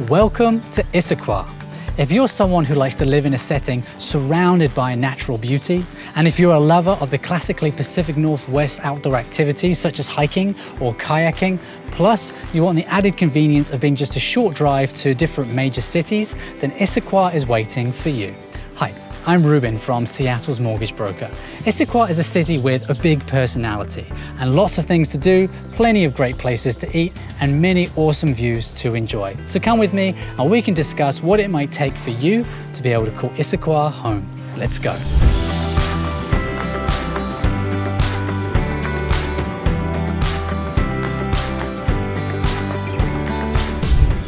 Welcome to Issaquah. If you're someone who likes to live in a setting surrounded by natural beauty, and if you're a lover of the classically Pacific Northwest outdoor activities such as hiking or kayaking, plus you want the added convenience of being just a short drive to different major cities, then Issaquah is waiting for you. I'm Ruben from Seattle's Mortgage Broker. Issaquah is a city with a big personality and lots of things to do, plenty of great places to eat, and many awesome views to enjoy. So come with me and we can discuss what it might take for you to be able to call Issaquah home. Let's go.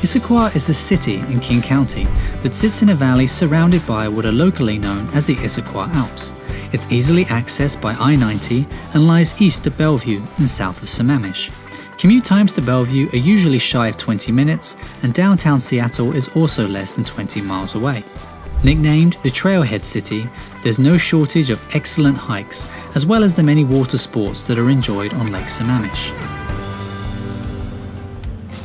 Issaquah is a city in King County that sits in a valley surrounded by what are locally known as the Issaquah Alps. It's easily accessed by I-90 and lies east of Bellevue and south of Sammamish. Commute times to Bellevue are usually shy of 20 minutes, and downtown Seattle is also less than 20 miles away. Nicknamed the Trailhead City, there's no shortage of excellent hikes, as well as the many water sports that are enjoyed on Lake Sammamish.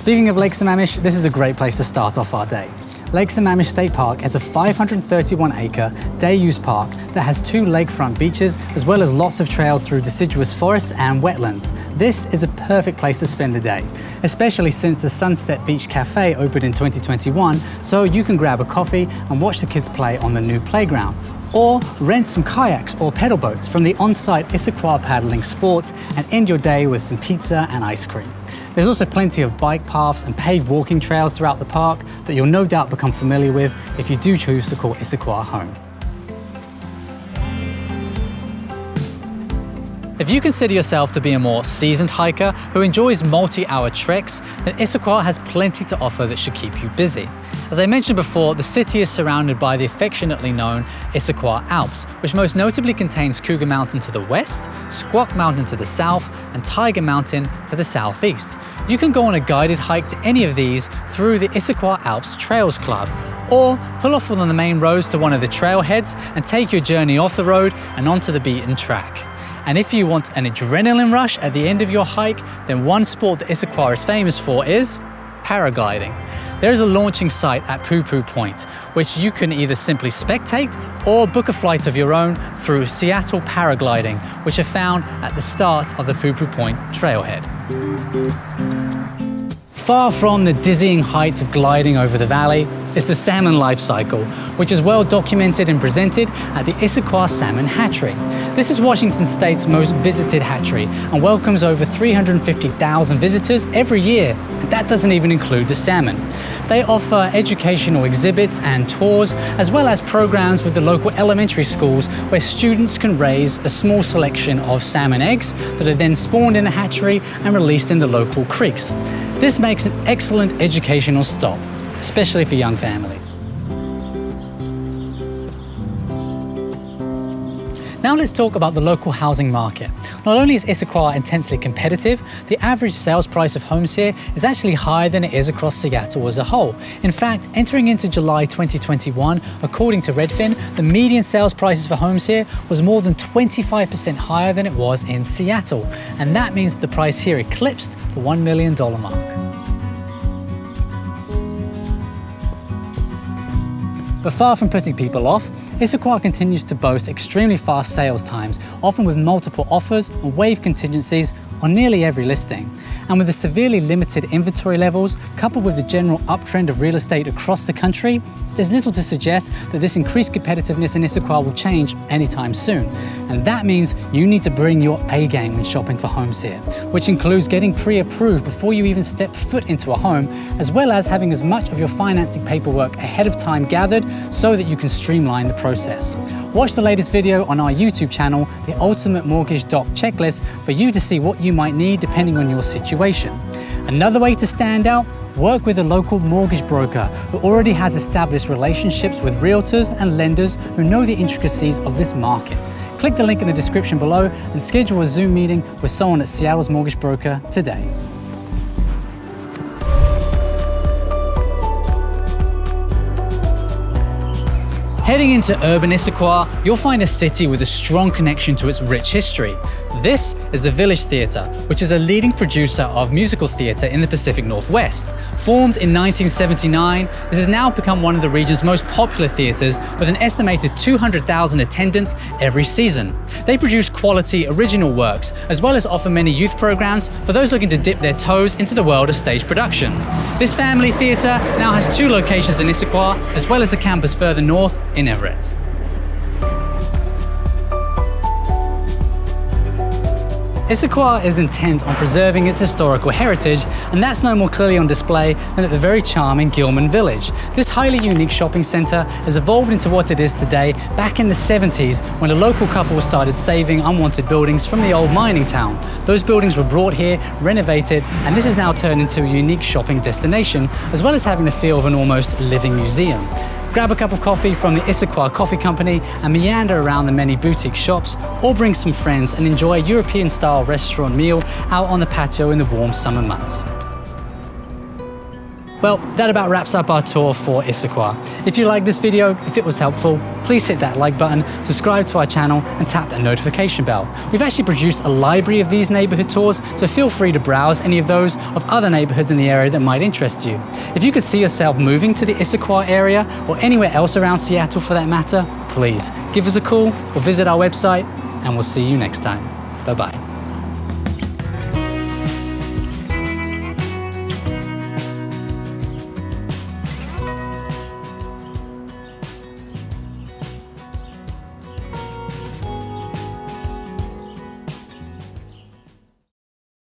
Speaking of Lake Sammamish, this is a great place to start off our day. Lake Sammamish State Park is a 531 acre day use park that has two lakefront beaches as well as lots of trails through deciduous forests and wetlands. This is a perfect place to spend the day, especially since the Sunset Beach Cafe opened in 2021, so you can grab a coffee and watch the kids play on the new playground or rent some kayaks or pedal boats from the on-site Issaquah Paddling Sports and end your day with some pizza and ice cream. There's also plenty of bike paths and paved walking trails throughout the park that you'll no doubt become familiar with if you do choose to call Issaquah home. If you consider yourself to be a more seasoned hiker who enjoys multi-hour treks, then Issaquah has plenty to offer that should keep you busy. As I mentioned before, the city is surrounded by the affectionately known Issaquah Alps, which most notably contains Cougar Mountain to the west, Squak Mountain to the south, and Tiger Mountain to the southeast. You can go on a guided hike to any of these through the Issaquah Alps Trails Club, or pull off of the main roads to one of the trailheads and take your journey off the road and onto the beaten track. And if you want an adrenaline rush at the end of your hike, then one sport that Issaquah is famous for is paragliding. There is a launching site at Poo Poo Point, which you can either simply spectate or book a flight of your own through Seattle Paragliding, which are found at the start of the Poo Poo Point trailhead. Far from the dizzying heights of gliding over the valley is the salmon life cycle, which is well documented and presented at the Issaquah Salmon Hatchery. This is Washington State's most visited hatchery and welcomes over 350,000 visitors every year, and that doesn't even include the salmon. They offer educational exhibits and tours, as well as programs with the local elementary schools where students can raise a small selection of salmon eggs that are then spawned in the hatchery and released in the local creeks. This makes an excellent educational stop, especially for young families. Now let's talk about the local housing market. Not only is Issaquah intensely competitive, the average sales price of homes here is actually higher than it is across Seattle as a whole. In fact, entering into July 2021, according to Redfin, the median sales prices for homes here was more than 25% higher than it was in Seattle. And that means the price here eclipsed the $1 million mark. But far from putting people off, Issaquah continues to boast extremely fast sales times, often with multiple offers and waive contingencies on nearly every listing. And with the severely limited inventory levels, coupled with the general uptrend of real estate across the country, there's little to suggest that this increased competitiveness in Issaquah will change anytime soon. And that means you need to bring your A game when shopping for homes here, which includes getting pre-approved before you even step foot into a home, as well as having as much of your financing paperwork ahead of time gathered so that you can streamline the process. Watch the latest video on our YouTube channel, the Ultimate Mortgage Doc Checklist, for you to see what you might need depending on your situation. Another way to stand out Work with a local mortgage broker who already has established relationships with realtors and lenders who know the intricacies of this market. Click the link in the description below and schedule a Zoom meeting with someone at Seattle's Mortgage Broker today. Heading into urban Issaquah, you'll find a city with a strong connection to its rich history. This is the Village Theatre, which is a leading producer of musical theatre in the Pacific Northwest. Formed in 1979, this has now become one of the region's most popular theatres with an estimated 200,000 attendants every season. They produce quality original works, as well as offer many youth programs for those looking to dip their toes into the world of stage production. This family theatre now has two locations in Issaquah, as well as a campus further north in Everett. Issaquah is intent on preserving its historical heritage, and that's no more clearly on display than at the very charming Gilman Village. This highly unique shopping centre has evolved into what it is today back in the 70s when a local couple started saving unwanted buildings from the old mining town. Those buildings were brought here, renovated, and this is now turned into a unique shopping destination, as well as having the feel of an almost living museum. Grab a cup of coffee from the Issaquah Coffee Company and meander around the many boutique shops, or bring some friends and enjoy a European style restaurant meal out on the patio in the warm summer months. Well, that about wraps up our tour for Issaquah. If you liked this video, if it was helpful, please hit that like button, subscribe to our channel, and tap that notification bell. We've actually produced a library of these neighborhood tours, so feel free to browse any of those of other neighborhoods in the area that might interest you. If you could see yourself moving to the Issaquah area, or anywhere else around Seattle for that matter, please give us a call or visit our website, and we'll see you next time. Bye bye.